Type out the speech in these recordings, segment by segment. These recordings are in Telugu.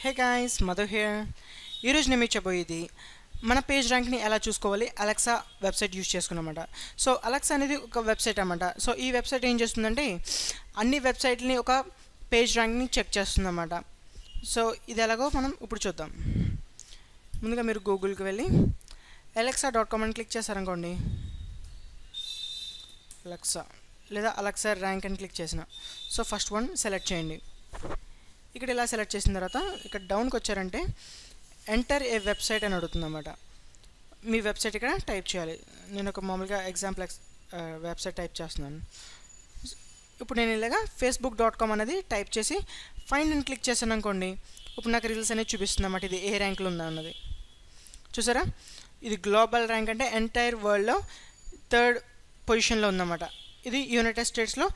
హే గాయస్ మధు హియర్ ఈరోజు నేను మీకు చెప్పబోయేది మన పేజ్ ర్యాంక్ని ఎలా చూసుకోవాలి? అలెక్సా వెబ్సైట్ యూజ్ చేసుకున్నమాట సో అలెక్సా అనేది ఒక వెబ్సైట్ అనమాట సో ఈ వెబ్సైట్ ఏం చేస్తుందంటే అన్ని వెబ్సైట్ని ఒక పేజ్ ర్యాంక్ని చెక్ చేస్తుందన్నమాట. సో ఇది ఎలాగో మనం ఇప్పుడు చూద్దాం. ముందుగా మీరు గూగుల్కి వెళ్ళి అలెక్సా డాట్ కామ్ అని క్లిక్ చేశారనుకోండి. అలెక్సా లేదా అలెక్సా ర్యాంక్ అని క్లిక్ చేసిన. సో ఫస్ట్ వన్ సెలెక్ట్ చేయండి. ఇక్కడ ఇలా సెలెక్ట్ చేసిన తర్వాత ఇక్కడ డౌన్కి వచ్చారంటే ఎంటర్ ఏ వెబ్సైట్ అని అడుగుతుందన్నమాట. మీ వెబ్సైట్ ఇక్కడ టైప్ చేయాలి. నేను ఒక మామూలుగా ఎగ్జాంపుల్ వెబ్సైట్ టైప్ చేస్తున్నాను. ఇప్పుడు నేను ఇలాగా ఫేస్బుక్ డాట్ కామ్ అనేది టైప్ చేసి ఫైండ్ అని క్లిక్ చేశాను అనుకోండి ఇప్పుడు నాకు రీల్స్ అనేది చూపిస్తుంది అన్నమాట ఇది ఏ ర్యాంక్లో ఉందా అన్నది. చూసారా? ఇది గ్లోబల్ ర్యాంక్ అంటే ఎంటైర్ వరల్డ్లో థర్డ్ పొజిషన్లో ఉందన్నమాట. ఇది యునైటెడ్ స్టేట్స్లో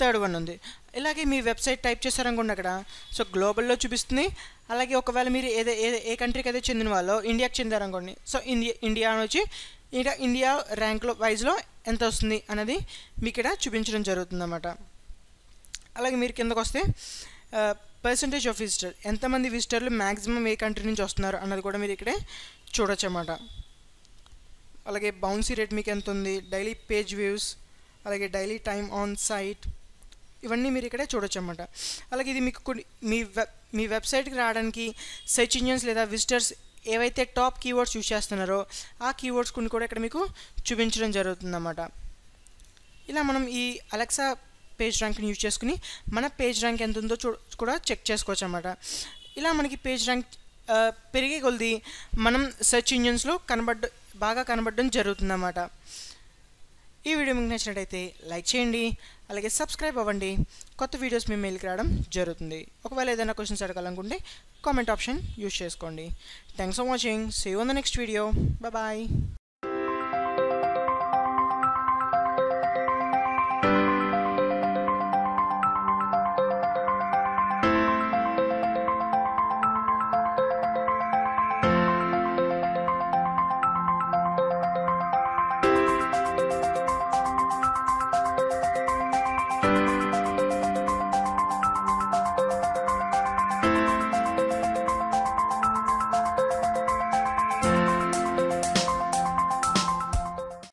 థర్డ్ వన్ ఉంది. ఇలాగే మీ వెబ్సైట్ టైప్ చేశారనుకోండి అక్కడ. సో గ్లోబల్లో చూపిస్తుంది. అలాగే ఒకవేళ మీరు ఏదే ఏ ఏ కంట్రీకి అయితే చెందిన వాళ్ళు ఇండియాకి చెందారనుకోండి సో ఇండియా ఇండియా వచ్చి ఇంకా ఇండియా ర్యాంక్లో వైజ్లో ఎంత వస్తుంది అనేది మీకు ఇక్కడ చూపించడం జరుగుతుందన్నమాట. అలాగే మీరు కిందకు వస్తే పర్సంటేజ్ ఆఫ్ విజిటర్ ఎంతమంది విజిటర్లు మ్యాక్సిమం ఏ కంట్రీ నుంచి వస్తున్నారు అన్నది కూడా మీరు ఇక్కడే చూడొచ్చు అన్నమాట. అలాగే బౌన్సీ రేట్ మీకు ఎంత ఉంది? డైలీ పేజ్ వ్యూస్ అలాగే డైలీ టైం ఆన్ సైట్ ఇవన్నీ మీరు ఇక్కడే చూడొచ్చు అనమాట అలాగే ఇది మీకు కొన్ని మీ వెబ్ మీ వెబ్సైట్కి రావడానికి సెర్చ్ ఇంజిన్స్ లేదా విజిటర్స్ ఏవైతే టాప్ కీవర్డ్స్ యూజ్ చేస్తున్నారో ఆ కీవర్డ్స్ కొన్ని కూడా ఇక్కడ మీకు చూపించడం జరుగుతుందన్నమాట. ఇలా మనం ఈ అలెక్సా పేజ్ ర్యాంక్ని యూజ్ చేసుకుని మన పేజ్ ర్యాంక్ ఎంత ఉందో చూ కూడా చెక్ చేసుకోవచ్చు అనమాట ఇలా మనకి పేజ్ ర్యాంక్ పెరిగే కొలది మనం సెర్చ్ ఇంజిన్స్లో కనబడ్డ బాగా కనబడడం జరుగుతుందన్నమాట. ఈ వీడియో మీకు నచ్చినట్టయితే లైక్ చేయండి అలాగే సబ్స్క్రైబ్ అవ్వండి. కొత్త వీడియోస్ మీ మెయిల్కి రావడం జరుగుతుంది. ఒకవేళ ఏదైనా క్వశ్చన్స్ అడగాలనుకుంటే కామెంట్ ఆప్షన్ యూజ్ చేసుకోండి. Thanks for watching see on the next video bye